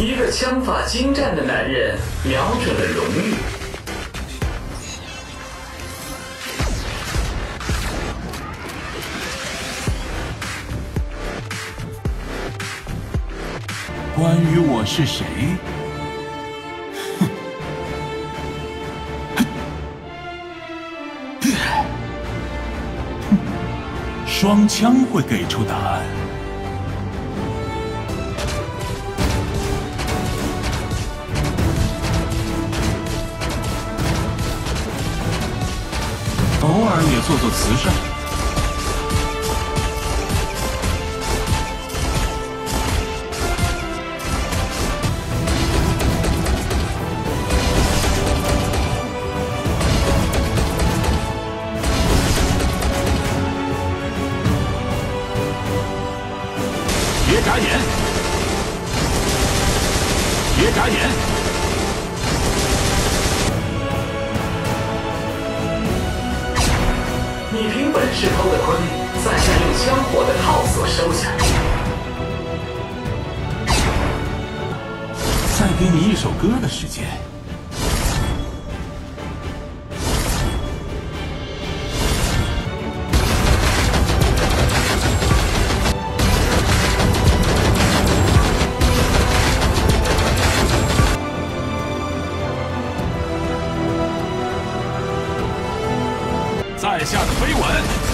一个枪法精湛的男人瞄准了荣誉。关于我是谁？哼！双枪会给出答案。偶尔也做做慈善。别眨眼！别眨眼！你凭本事偷的坤，在下用枪火的套索收下。再给你一首歌的时间。在下的飞吻。